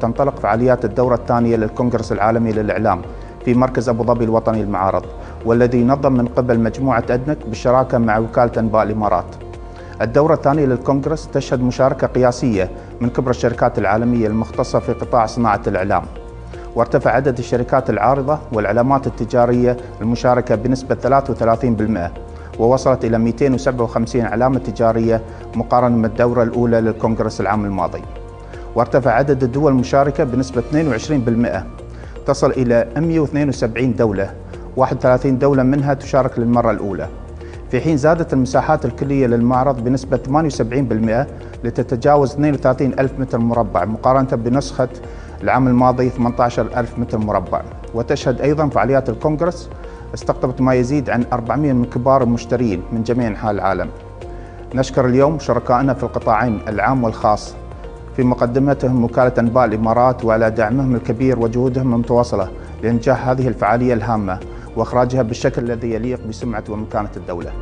تنطلق فعاليات الدورة الثانية للكونغرس العالمي للإعلام في مركز أبو ظبي الوطني المعارض والذي ينظم من قبل مجموعة أدنك بالشراكة مع وكالة أنباء الإمارات. الدورة الثانية للكونغرس تشهد مشاركة قياسية من كبرى الشركات العالمية المختصة في قطاع صناعة الإعلام. وارتفع عدد الشركات العارضة والعلامات التجارية المشاركة بنسبة 33% ووصلت إلى 257 علامة تجارية مقارنة بالدورة الأولى للكونغرس العام الماضي. وارتفع عدد الدول المشاركة بنسبة 22% تصل إلى 172 دولة 31 دولة منها تشارك للمرة الأولى. في حين زادت المساحات الكلية للمعرض بنسبة 78% لتتجاوز 32 ألف متر مربع مقارنة بنسخة العام الماضي 18 ألف متر مربع. وتشهد أيضا فعاليات الكونغرس استقطبت ما يزيد عن 400 من كبار المشترين من جميع أنحاء العالم. نشكر اليوم شركائنا في القطاعين العام والخاص في مقدمتهم وكالة أنباء الإمارات وعلى دعمهم الكبير وجهودهم المتواصلة لإنجاح هذه الفعالية الهامة وإخراجها بالشكل الذي يليق بسمعة ومكانة الدولة.